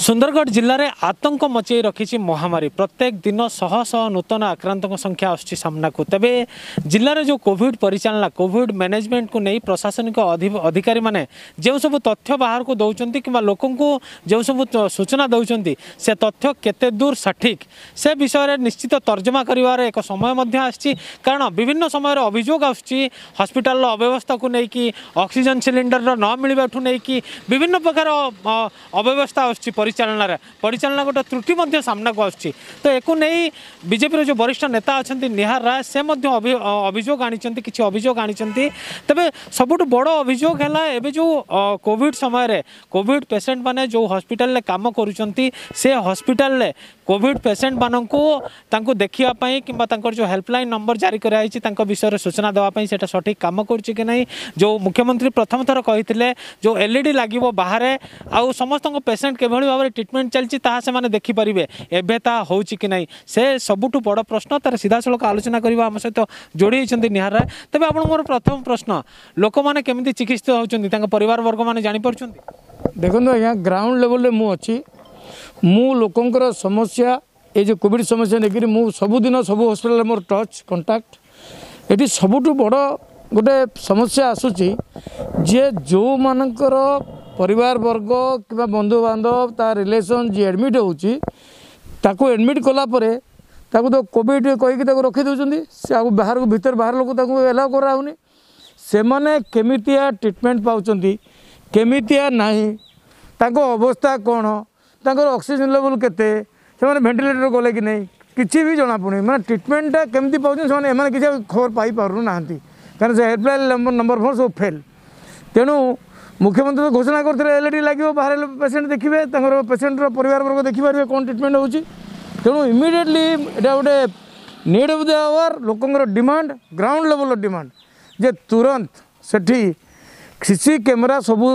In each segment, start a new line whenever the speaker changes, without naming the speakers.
सुन्दरगढ जतङ्क मचे रकि महामारी प्रत्येक दिन श नुतन आक्रान्तको संख्या को आसु सामनाको तेबेर जो कोभिड परिचालना कोभिड को नै प्रशासनिक अधिकारिने सब तथ्य बाहर को बाह्रको देउँछ कम्बा सब सूचना से तथ्य केतेदूर सठिक सिसे निश्चित तर्जमा एक समयमा आज विभिन्न समय अभियोग आसु हस्पिटा अव्यवस्थाको नै कि अक्सिजेन सिलिडर कि विभिन्न प्रकार अव्यवस्था आ ପରିଚାଳନାରେ ପରିଚାଳନା ଗୋଟେ ତ୍ରୁଟି ମଧ୍ୟ ସାମ୍ନାକୁ ଆସୁଛି ତ ଏକୁ ନେଇ ବିଜେପିର ଯେଉଁ ବରିଷ୍ଠ ନେତା ଅଛନ୍ତି ନିହାର ରାୟ ସେ ମଧ୍ୟ ଅଭିଯୋଗ ଆଣିଛନ୍ତି କିଛି ଅଭିଯୋଗ ଆଣିଛନ୍ତି ତେବେ ସବୁଠୁ ବଡ଼ ଅଭିଯୋଗ ହେଲା ଏବେ ଯେଉଁ କୋଭିଡ଼ ସମୟରେ କୋଭିଡ଼ ପେସେଣ୍ଟ ମାନେ ଯେଉଁ ହସ୍ପିଟାଲରେ କାମ କରୁଛନ୍ତି ସେ ହସ୍ପିଟାଲରେ কোভিড পেসেন্ট মানুষ তাঁকু দেখা কিংবা তাঁর যে হেল্পলাইন নম্বর জারি করা হয়েছে তাঁর বিষয়ে সূচনা দেওয়া সেটা সঠিক কাম করছে কি না যে মুখ্যমন্ত্রী প্রথম থর কে যে এলইডি লাগিব বাহারে আস্ত পেসেন্ট কিভাবে ভাবে ট্রিটমেন্ট চলছে তাহা সে দেখিপারে এবে তা হচ্ছে কি না সে সবুঠু বড় প্রশ্ন তার সিধাসলখ আলোচনা করা আমার সহ যোড়ি হয়েছেন নিহার রায় তবে আপনার মোট প্রথম প্রশ্ন লোক মানে কমিটি চিকিৎসিত হচ্ছেন তাঁর পরিবারবর্গ মানে জাঁপার
দেখুন আজ্ঞা গ্রাউন্ড লেভেল মু অছি ମୁଁ ଲୋକଙ୍କର ସମସ୍ୟା ଏ ଯେ କୋଭିଡ଼ ସମସ୍ୟା ନେଇକରି ମୁଁ ସବୁଦିନ ସବୁ ହସ୍ପିଟାଲରେ ମୋର ଟଚ୍ କଣ୍ଟାକ୍ଟ ଏଠି ସବୁଠୁ ବଡ଼ ଗୋଟେ ସମସ୍ୟା ଆସୁଛି ଯେ ଯେଉଁମାନଙ୍କର ପରିବାର ବର୍ଗ କିମ୍ବା ବନ୍ଧୁବାନ୍ଧବ ତା ରିଲେସନ୍ ଯିଏ ଆଡ଼ମିଟ୍ ହେଉଛି ତାକୁ ଆଡ଼ମିଟ୍ କଲାପରେ ତାକୁ ତ କୋଭିଡ଼ କହିକି ତାକୁ ରଖିଦେଉଛନ୍ତି ସେ ଆଉ ବାହାରକୁ ଭିତରେ ବାହାର ଲୋକ ତାକୁ ଏଲାଓ କରାହେଉନି ସେମାନେ କେମିତିଆ ଟ୍ରିଟମେଣ୍ଟ ପାଉଛନ୍ତି କେମିତିଆ ନାହିଁ ତାଙ୍କ ଅବସ୍ଥା କ'ଣ ତାଙ୍କର ଅକ୍ସିଜେନ୍ ଲେବୁଲ୍ କେତେ ସେମାନେ ଭେଣ୍ଟିଲେଟର୍ ଗଲେ କି ନାହିଁ କିଛି ବି ଜଣାପଡ଼ୁନି ମାନେ ଟ୍ରିଟମେଣ୍ଟଟା କେମିତି ପାଉଛନ୍ତି ସେମାନେ ଏମାନେ କିଛି ଖବର ପାଇପାରୁନାହାନ୍ତି କାରଣ ସେ ହେଲ୍ପଲାଇନ୍ ନମ୍ବର ନମ୍ବର ଫୋନ୍ ସବୁ ଫେଲ୍ ତେଣୁ ମୁଖ୍ୟମନ୍ତ୍ରୀ ତ ଘୋଷଣା କରିଥିଲେ ଡ଼ି ଲାଗିବ ବାହାରେ ପେସେଣ୍ଟ ଦେଖିବେ ତାଙ୍କର ପେସେଣ୍ଟର ପରିବାରବର୍ଗ ଦେଖିପାରିବେ କ'ଣ ଟ୍ରିଟମେଣ୍ଟ ହେଉଛି ତେଣୁ ଇମିଡ଼ିଏଟ୍ଲି ଏଇଟା ଗୋଟେ ନିଡ୍ ଅଫ୍ ଦ ଆୱାର ଲୋକଙ୍କର ଡିମାଣ୍ଡ ଗ୍ରାଉଣ୍ଡ ଲେବଲ୍ର ଡିମାଣ୍ଡ ଯେ ତୁରନ୍ତ ସେଠି ସିସି କ୍ୟାମେରା ସବୁ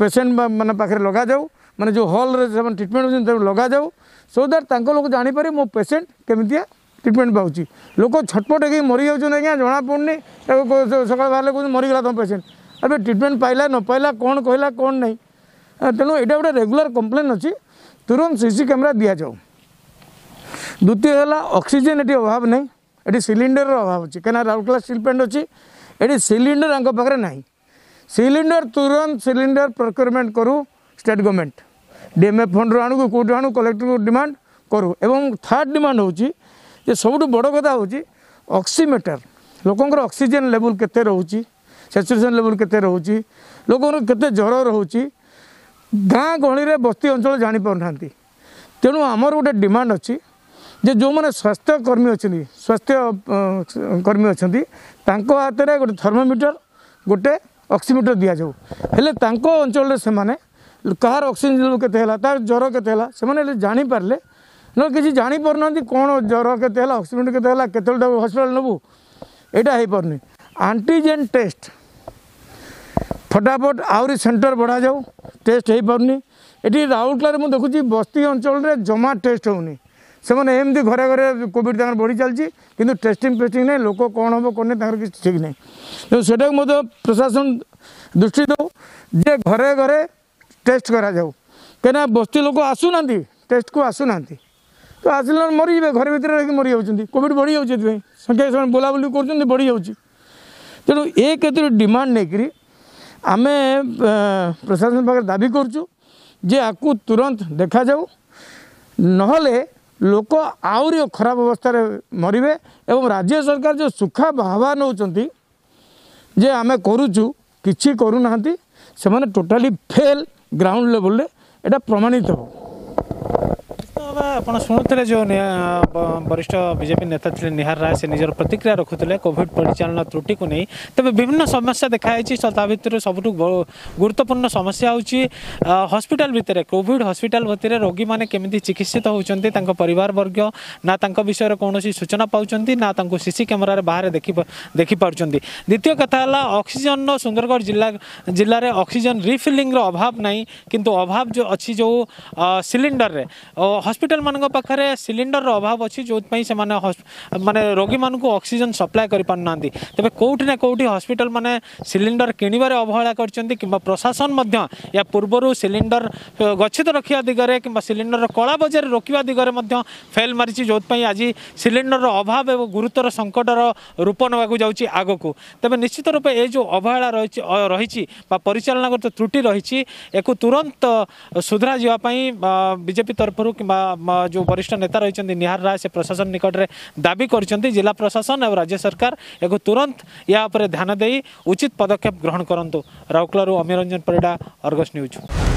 ପେସେଣ୍ଟ ମାନେ ପାଖରେ ଲଗାଯାଉ ମାନେ ଯେଉଁ ହଲ୍ରେ ସେମାନେ ଟ୍ରିଟମେଣ୍ଟ ହେଉଛନ୍ତି ତାଙ୍କୁ ଲଗାଯାଉ ସୋ ଦ୍ୟାଟ୍ ତାଙ୍କ ଲୋକ ଜାଣିପାରିବେ ମୋ ପେସେଣ୍ଟ କେମିତିଆ ଟ୍ରିଟମେଣ୍ଟ ପାଉଛି ଲୋକ ଛଟପଟ ହେଇକି ମରିଯାଉଛନ୍ତି ଆଜ୍ଞା ଜଣାପଡ଼ୁନି ସକାଳେ ବାହାରିଲେ କହୁଛନ୍ତି ମରିଗଲା ତୁମ ପେସେଣ୍ଟ ଏବେ ଟ୍ରିଟମେଣ୍ଟ ପାଇଲା ନ ପାଇଲା କ'ଣ କହିଲା କ'ଣ ନାହିଁ ତେଣୁ ଏଇଟା ଗୋଟେ ରେଗୁଲାର କମ୍ପ୍ଲେନ୍ ଅଛି ତୁରନ୍ତ ସିସି କ୍ୟାମେରା ଦିଆଯାଉ ଦ୍ୱିତୀୟ ହେଲା ଅକ୍ସିଜେନ୍ ଏଠି ଅଭାବ ନାହିଁ ଏଠି ସିଲିଣ୍ଡରର ଅଭାବ ଅଛି କାହିଁକିନା ରାଉରକେଲା ଷ୍ଟିଲ୍ ପ୍ଲାଣ୍ଟ ଅଛି ଏଠି ସିଲିଣ୍ଡର ଆଙ୍କ ପାଖରେ ନାହିଁ ସିଲିଣ୍ଡର ତୁରନ୍ତ ସିଲିଣ୍ଡର ପ୍ରକ୍ୟୁରମେଣ୍ଟ କରୁ ଷ୍ଟେଟ୍ ଗଭର୍ଣ୍ଣମେଣ୍ଟ ଡିଏମ୍ଏ ଫଣ୍ଡରୁ ଆଣୁ କି କେଉଁଠୁ ଆଣୁ କଲେକ୍ଟରକୁ ଡିମାଣ୍ଡ କରୁ ଏବଂ ଥାର୍ଡ଼ ଡିମାଣ୍ଡ ହେଉଛି ଯେ ସବୁଠୁ ବଡ଼ କଥା ହେଉଛି ଅକ୍ସିମିଟର ଲୋକଙ୍କର ଅକ୍ସିଜେନ୍ ଲେବୁଲ୍ କେତେ ରହୁଛି ସେଚୁରେସନ୍ ଲେବୁଲ୍ କେତେ ରହୁଛି ଲୋକଙ୍କର କେତେ ଜ୍ୱର ରହୁଛି ଗାଁ ଗହଳିରେ ବସ୍ତି ଅଞ୍ଚଳ ଜାଣିପାରୁନାହାନ୍ତି ତେଣୁ ଆମର ଗୋଟେ ଡିମାଣ୍ଡ ଅଛି ଯେ ଯେଉଁମାନେ ସ୍ୱାସ୍ଥ୍ୟ କର୍ମୀ ଅଛନ୍ତି ସ୍ୱାସ୍ଥ୍ୟ କର୍ମୀ ଅଛନ୍ତି ତାଙ୍କ ହାତରେ ଗୋଟେ ଥର୍ମୋମିଟର ଗୋଟେ ଅକ୍ସିମିଟର ଦିଆଯାଉ ହେଲେ ତାଙ୍କ ଅଞ୍ଚଳରେ ସେମାନେ कहार अक्सीजेन के ज्वर के से जापारे ना किसी जापार ना कौन ज्वर केक्सीजेन अक्सीजेन के हस्पिटा नबू यटा हो पार नहीं आंटीजेन टेस्ट फटाफट आहरी सेन्टर बढ़ा जाऊ टेस्ट हो पार नहीं राउरकेलार मुझे देखुची बस्ती अंचल जमा टेस्ट होमती घरे घरे कोड बढ़ी चलती कि टेस्टिंग फेस्टिंग नहीं लोक कौन हम कौन नहीं ठीक नहीं तो सेटा प्रशासन दृष्टि दू जे घरे घरे ଟେଷ୍ଟ କରାଯାଉ କାହିଁକିନା ବସ୍ତି ଲୋକ ଆସୁନାହାନ୍ତି ଟେଷ୍ଟକୁ ଆସୁନାହାନ୍ତି ତ ଆସିଲେ ମରିଯିବେ ଘର ଭିତରେ ରହିକି ମରିଯାଉଛନ୍ତି କୋଭିଡ଼ ବଢ଼ିଯାଉଛି ଏଥିପାଇଁ ସଂଖ୍ୟା ସେମାନେ ବୁଲାବୁଲି କରୁଛନ୍ତି ବଢ଼ିଯାଉଛି ତେଣୁ ଏ କେତେ ଡିମାଣ୍ଡ ନେଇକରି ଆମେ ପ୍ରଶାସନ ପାଖରେ ଦାବି କରୁଛୁ ଯେ ଆକୁ ତୁରନ୍ତ ଦେଖାଯାଉ ନହେଲେ ଲୋକ ଆହୁରି ଖରାପ ଅବସ୍ଥାରେ ମରିବେ ଏବଂ ରାଜ୍ୟ ସରକାର ଯେଉଁ ସୁଖା ବାହାବା ନେଉଛନ୍ତି ଯେ ଆମେ କରୁଛୁ କିଛି କରୁନାହାନ୍ତି ସେମାନେ ଟୋଟାଲି ଫେଲ୍ গ্রাউন্ড লেভেলে এটা
প্রমাণিত হোক ଆପଣ ଶୁଣୁଥିଲେ ଯେଉଁ ବରିଷ୍ଠ ବିଜେପି ନେତା ଥିଲେ ନିହାର ରାୟ ସେ ନିଜର ପ୍ରତିକ୍ରିୟା ରଖୁଥିଲେ କୋଭିଡ଼ ପରିଚାଳନା ତ୍ରୁଟିକୁ ନେଇ ତେବେ ବିଭିନ୍ନ ସମସ୍ୟା ଦେଖାଯାଇଛି ତା ଭିତରୁ ସବୁଠୁ ଗୁରୁତ୍ୱପୂର୍ଣ୍ଣ ସମସ୍ୟା ହେଉଛି ହସ୍ପିଟାଲ ଭିତରେ କୋଭିଡ଼ ହସ୍ପିଟାଲ ଭିତରେ ରୋଗୀମାନେ କେମିତି ଚିକିତ୍ସିତ ହେଉଛନ୍ତି ତାଙ୍କ ପରିବାରବର୍ଗ ନା ତାଙ୍କ ବିଷୟରେ କୌଣସି ସୂଚନା ପାଉଛନ୍ତି ନା ତାଙ୍କୁ ସିସି କ୍ୟାମେରାରେ ବାହାରେ ଦେଖି ଦେଖିପାରୁଛନ୍ତି ଦ୍ୱିତୀୟ କଥା ହେଲା ଅକ୍ସିଜେନର ସୁନ୍ଦରଗଡ଼ ଜିଲ୍ଲା ଜିଲ୍ଲାରେ ଅକ୍ସିଜେନ ରିଫିଲିଂର ଅଭାବ ନାହିଁ କିନ୍ତୁ ଅଭାବ ଯେଉଁ ଅଛି ଯେଉଁ ସିଲିଣ୍ଡରରେ ହସ୍ପିଟାଲ मान पाखे सिलिंडर अभाव अच्छी जो से मानने रोगी मानक अक्सीजेन सप्लाय कर पार ना तेज कौटि ना कौटि हस्पिटाल मैंने सिलिंडर किणवे अवहेला कर प्रशासन या पूर्व सिलिंडर गच्छित रखा दिगरे कि सिलिंडर कला बजार रोकवा दिगरे फेल मारी जोपाई आज सिलिंडर अभाव गुरुतर संकटर रूप नाक जाग को तेज निश्चित रूप ये जो अवहेला रही परिचालनागत त्रुटि रही तुरंत सुधरा जावाई बीजेपी तरफ कि जो वरिष्ठ नेता रही निहार राय से प्रशासन निकट दावी कर जिला प्रशासन और राज्य सरकार एक तुरंत या ध्यान दे उचित पदक्षेप ग्रहण करूँ राउरकेलू अमीर रंजन परिडा अरगस न्यूज